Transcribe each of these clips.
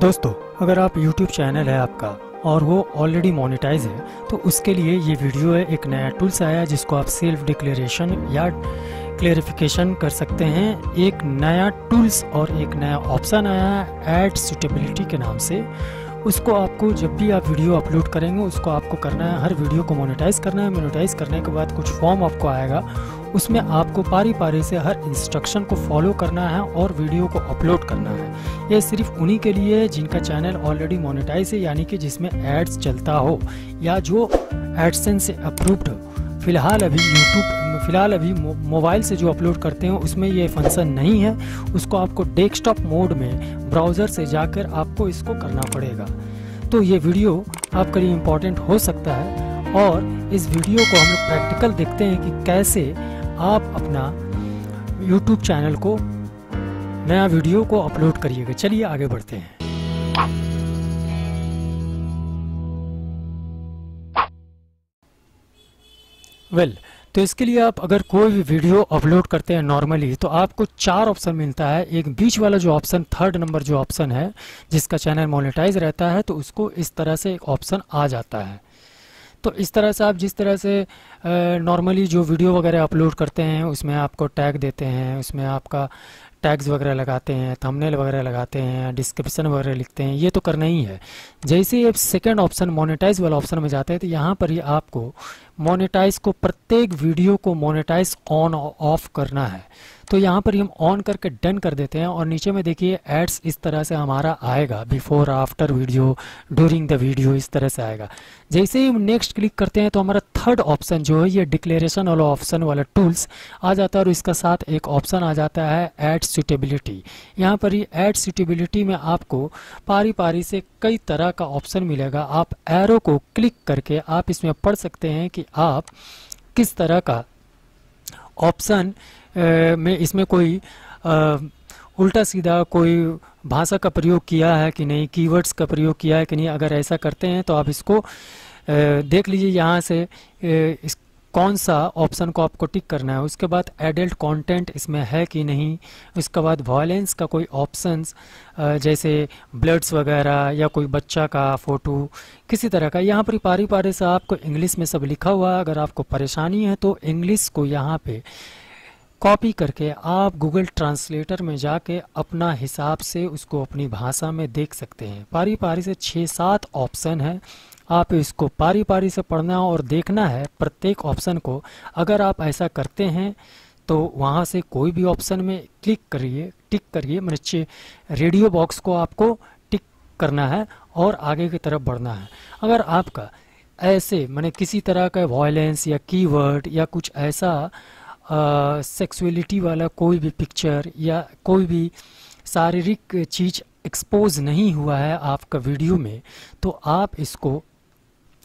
दोस्तों, अगर आप YouTube चैनल है आपका और वो ऑलरेडी मोनेटाइज है तो उसके लिए ये वीडियो है, एक नया टूल्स आया जिसको आप सेल्फ डिक्लेरेशन या क्लेरिफिकेशन कर सकते हैं। एक नया टूल्स और एक नया ऑप्शन आया है एड सुटेबिलिटी के नाम से। उसको आपको जब भी आप वीडियो अपलोड करेंगे, उसको आपको करना है, हर वीडियो को मोनेटाइज करना है। मोनेटाइज करने के बाद कुछ फॉर्म आपको आएगा उसमें आपको पारी पारी से हर इंस्ट्रक्शन को फॉलो करना है और वीडियो को अपलोड करना है। ये सिर्फ़ उन्हीं के लिए है जिनका चैनल ऑलरेडी मोनेटाइज है, यानी कि जिसमें एड्स चलता हो, या जो एडसेंस से अप्रूव्ड हो। फ़िलहाल अभी यूट्यूब फ़िलहाल अभी मोबाइल से जो अपलोड करते हैं, उसमें ये फ़ंक्शन नहीं है। उसको आपको डेस्कटॉप मोड में ब्राउज़र से जाकर आपको इसको करना पड़ेगा। तो ये वीडियो आपके लिए इम्पोर्टेंट हो सकता है और इस वीडियो को हम लोग प्रैक्टिकल देखते हैं कि कैसे आप अपना यूट्यूब चैनल को नया वीडियो को अपलोड करिएगा। चलिए आगे बढ़ते हैं। वेल well, तो इसके लिए आप अगर कोई भी वीडियो अपलोड करते हैं नॉर्मली तो आपको चार ऑप्शन मिलता है। एक बीच वाला जो ऑप्शन थर्ड नंबर जो ऑप्शन है जिसका चैनल मोनेटाइज रहता है तो उसको इस तरह से एक ऑप्शन आ जाता है। तो इस तरह से आप जिस तरह से नॉर्मली जो वीडियो वगैरह अपलोड करते हैं, उसमें आपको टैग देते हैं, उसमें आपका टैग्स वगैरह लगाते हैं थंबनेल वगैरह लगाते हैं डिस्क्रिप्शन वगैरह लिखते हैं, ये तो करना ही है। जैसे ही आप सेकेंड ऑप्शन मोनिटाइज वाला ऑप्शन में जाते हैं तो यहाँ पर ही आपको मोनेटाइज को, प्रत्येक वीडियो को मोनेटाइज ऑन ऑफ़ करना है। तो यहाँ पर हम ऑन करके डन कर देते हैं और नीचे में देखिए एड्स इस तरह से हमारा आएगा। Before after video during the video इस तरह से आएगा। जैसे ही हम नेक्स्ट क्लिक करते हैं तो हमारा थर्ड ऑप्शन जो है, ये डिक्लेरेशन वाला ऑप्शन वाला टूल्स आ जाता है और इसका साथ एक ऑप्शन आ जाता है एड सुटेबिलिटी यहाँ पर ही एड सुटेबिलिटी में आपको पारी पारी से कई तरह का ऑप्शन मिलेगा। आप एरो को क्लिक करके आप इसमें पढ़ सकते हैं कि आप किस तरह का ऑप्शन में इसमें कोई आ, उल्टा सीधा कोई भाषा का प्रयोग किया है कि नहीं कीवर्ड्स का प्रयोग किया है कि नहीं अगर ऐसा करते हैं तो आप इसको देख लीजिए यहाँ से इस कौन सा ऑप्शन को आपको टिक करना है? उसके बाद एडल्ट कंटेंट इसमें है कि नहीं? उसके बाद वायलेंस का कोई ऑप्शंस जैसे ब्लड्स वगैरह या कोई बच्चा का फ़ोटो किसी तरह का। यहाँ पर पारी पारी से आपको इंग्लिश में सब लिखा हुआ है। अगर आपको परेशानी है तो इंग्लिश को यहाँ पे कॉपी करके आप गूगल ट्रांसलेटर में जाके अपना हिसाब से उसको अपनी भाषा में देख सकते हैं। पारी पारी से छः सात ऑप्शन है। आप इसको पारी पारी से पढ़ना और देखना है प्रत्येक ऑप्शन को। अगर आप ऐसा करते हैं तो वहाँ से कोई भी ऑप्शन में क्लिक करिए, टिक करिए, मैंने रेडियो बॉक्स को आपको टिक करना है और आगे की तरफ़ बढ़ना है। अगर आपका ऐसे मैंने किसी तरह का वॉयलेंस या कीवर्ड या कुछ ऐसा सेक्सुअलिटी वाला कोई भी पिक्चर या कोई भी शारीरिक चीज़ एक्सपोज नहीं हुआ है आपका वीडियो में तो आप इसको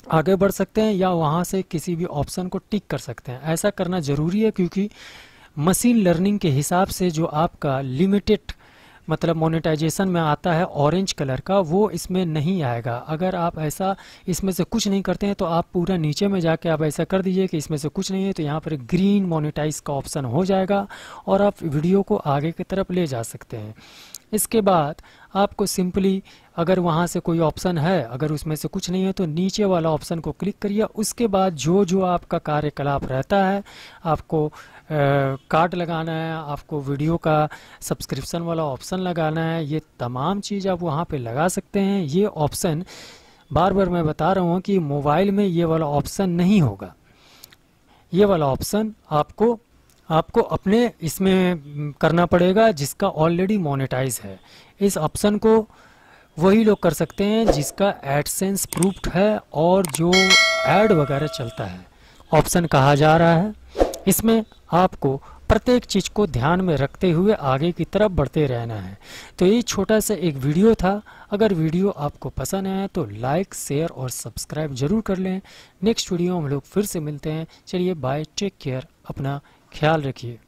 आगे बढ़ सकते हैं या वहाँ से किसी भी ऑप्शन को टिक कर सकते हैं। ऐसा करना ज़रूरी है क्योंकि मशीन लर्निंग के हिसाब से जो आपका लिमिटेड मतलब मोनेटाइजेशन में आता है ऑरेंज कलर का, वो इसमें नहीं आएगा। अगर आप ऐसा इसमें से कुछ नहीं करते हैं तो आप पूरा नीचे में जाके आप ऐसा कर दीजिए कि इसमें से कुछ नहीं है तो यहाँ पर ग्रीन मोनेटाइज का ऑप्शन हो जाएगा और आप वीडियो को आगे की तरफ़ ले जा सकते हैं। इसके बाद आपको सिंपली अगर वहाँ से कोई ऑप्शन है, अगर उसमें से कुछ नहीं है तो नीचे वाला ऑप्शन को क्लिक करिए। उसके बाद जो जो आपका कार्यकलाप रहता है, आपको कार्ड लगाना है, आपको वीडियो का सब्सक्रिप्शन वाला ऑप्शन लगाना है, ये तमाम चीज़ आप वहाँ पे लगा सकते हैं। ये ऑप्शन बार बार मैं बता रहा हूँ कि मोबाइल में ये वाला ऑप्शन नहीं होगा। ये वाला ऑप्शन आपको आपको अपने इसमें करना पड़ेगा जिसका ऑलरेडी मोनेटाइज है। इस ऑप्शन को वही लोग कर सकते हैं जिसका एडसेंस प्रूफ्ड है और जो एड वगैरह चलता है। ऑप्शन कहा जा रहा है। इसमें आपको प्रत्येक चीज़ को ध्यान में रखते हुए आगे की तरफ़ बढ़ते रहना है। तो ये छोटा सा एक वीडियो था। अगर वीडियो आपको पसंद आया तो लाइक शेयर और सब्सक्राइब ज़रूर कर लें। नेक्स्ट वीडियो हम लोग फिर से मिलते हैं। चलिए बाय टेक केयर अपना ख्याल रखिए।